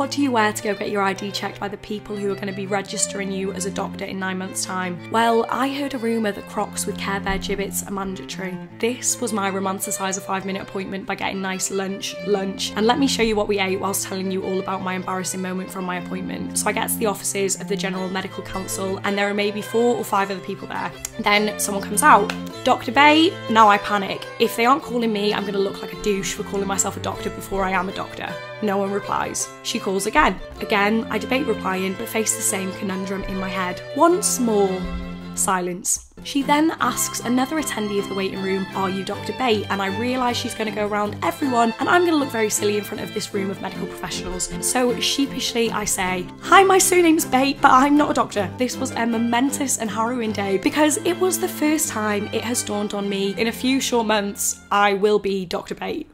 what do you wear to go get your ID checked by the people who are going to be registering you as a doctor in nine months' time? Well, I heard a rumour that Crocs with Care Bear Jibbitz are mandatory. This was my romanticise a five minute appointment by getting nice lunch, lunch, and let me show you what we ate whilst telling you all about my embarrassing moment from my appointment. So I get to the offices of the General Medical Council, and there are maybe four or five other people there. Then someone comes out. Dr. Bate, now I panic. If they aren't calling me, I'm gonna look like a douche for calling myself a doctor before I am a doctor. No one replies. She calls again. Again, I debate replying, but face the same conundrum in my head. Once more, silence. She then asks another attendee of the waiting room, Are you Dr. Bate? And I realise she's going to go around everyone and I'm going to look very silly in front of this room of medical professionals. So sheepishly, I say, Hi, my surname's Bate, but I'm not a doctor. This was a momentous and harrowing day because it was the first time it has dawned on me in a few short months I will be Dr. Bate.